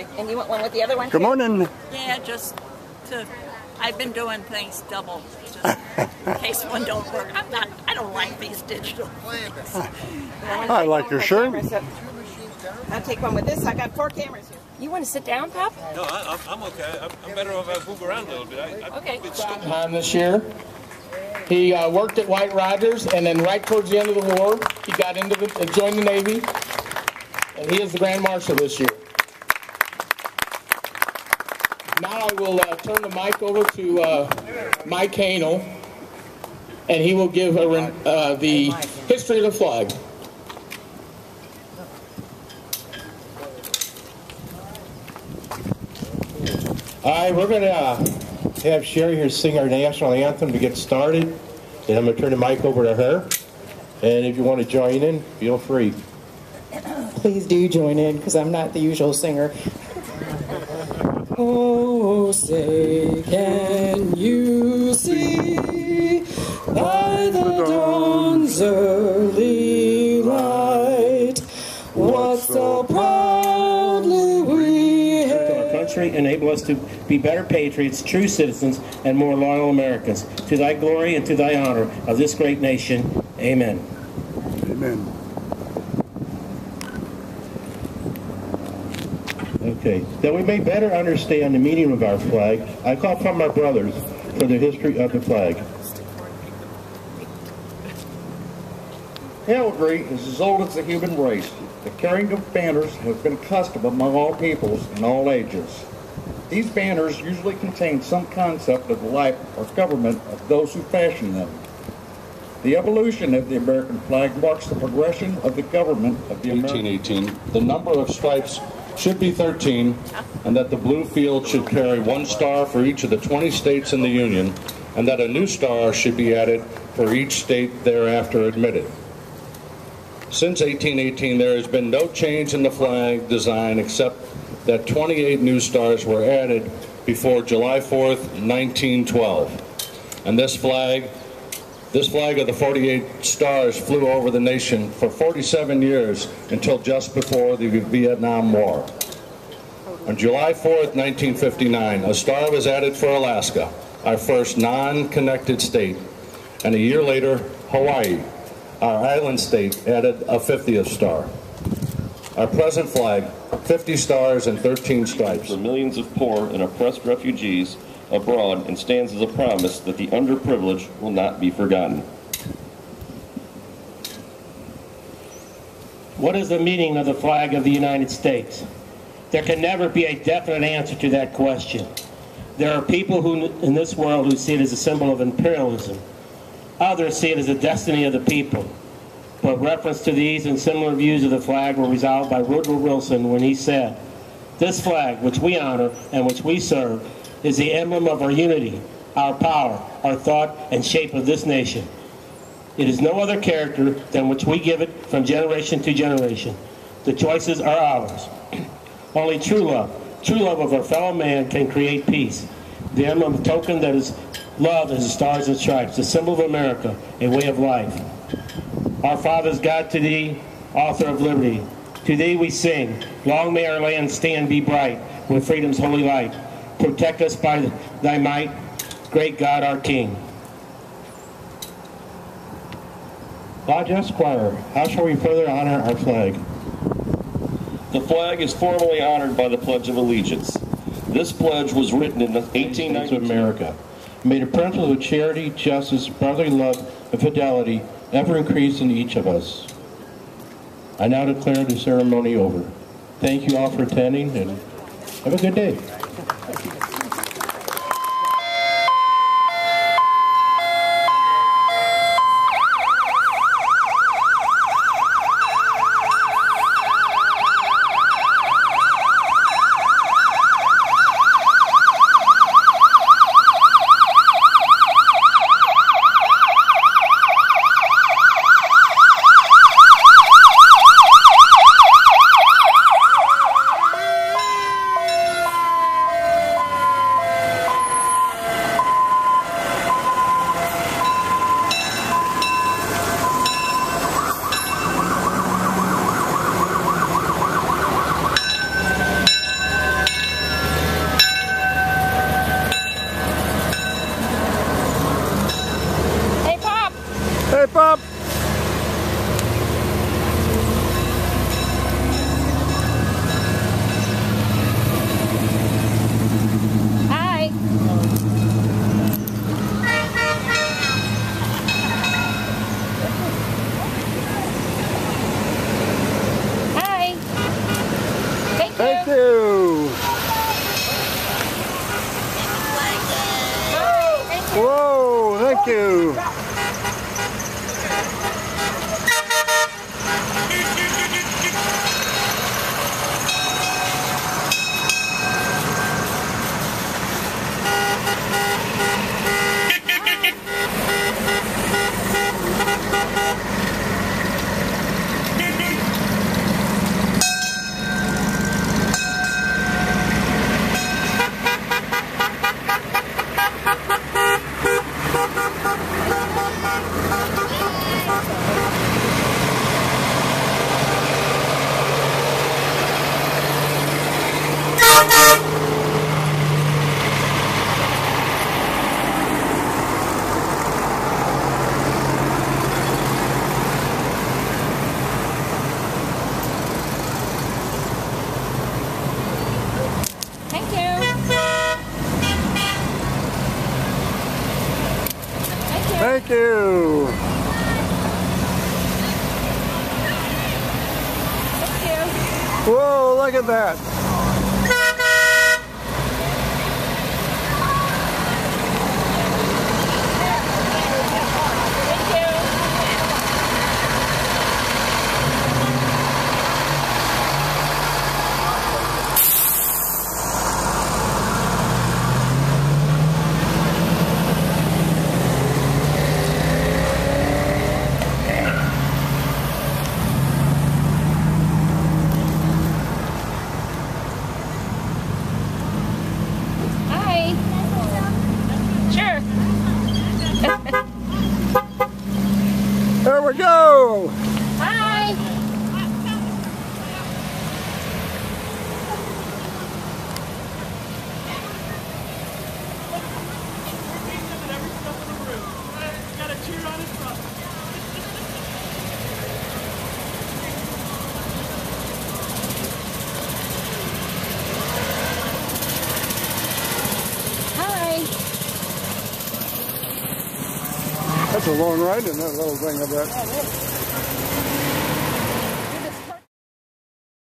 Okay, and you want one with the other one? Good too? morning. Yeah, just to. I've been doing things double, just in case one don't work. I'm not. I don't like these digital. things. I like your shirt. I'll take one with this. I got four cameras here. You want to sit down, Pop? No, I, I'm, I'm okay. I'm, I'm better if I move around a little bit. I, I, Okay. It's stupid. time this year. He uh, worked at White-Rodgers, and then right towards the end of the war, he got into the, uh, joined the Navy, and he is the Grand Marshal this year. Now I will uh, turn the mic over to uh, Mike Hanel, and he will give a, uh, the history of the flag. All right, we're going to uh, have Sherry here sing our national anthem to get started. And I'm going to turn the mic over to her. And if you want to join in, feel free. Please do join in because I'm not the usual singer. Say, can you see by the dawn's early light what so proudly we to our country, enable us to be better patriots, true citizens, and more loyal Americans. To thy glory and to thy honor of this great nation. Amen. Amen. Okay. That we may better understand the meaning of our flag, I call upon my brothers for the history of the flag. Heraldry is as old as the human race. The carrying of banners has been a custom among all peoples in all ages. These banners usually contain some concept of the life or government of those who fashion them. The evolution of the American flag marks the progression of the government of the American 1818, the number of stripes should be 13, and that the blue field should carry one star for each of the 20 states in the Union, and that a new star should be added for each state thereafter admitted. Since 1818, there has been no change in the flag design except that 28 new stars were added before July 4th, 1912. And this flag, this flag of the 48 stars flew over the nation for 47 years until just before the Vietnam War. On July 4th, 1959, a star was added for Alaska, our first non-connected state, and a year later, Hawaii, our island state, added a 50th star. Our present flag, 50 stars and 13 stripes. For millions of poor and oppressed refugees abroad and stands as a promise that the underprivileged will not be forgotten. What is the meaning of the flag of the United States? There can never be a definite answer to that question. There are people who in this world who see it as a symbol of imperialism. Others see it as the destiny of the people. But reference to these and similar views of the flag were resolved by Woodrow Wilson when he said, This flag, which we honor and which we serve, is the emblem of our unity, our power, our thought, and shape of this nation. It is no other character than which we give it from generation to generation. The choices are ours. Only true love, true love of our fellow man can create peace. The emblem, the token that is love is the stars and stripes, the symbol of America, a way of life. Our fathers, God to thee, author of liberty. To thee we sing, long may our land stand be bright with freedom's holy light. Protect us by thy might, great God our King. Lodge Esquire, how shall we further honor our flag? The flag is formally honored by the Pledge of Allegiance. This pledge was written in States of America. May the principles of charity, justice, brotherly love, and fidelity ever increase in each of us. I now declare the ceremony over. Thank you all for attending and have a good day. Whoa, look at that. That's a long ride in that little thing, I bet.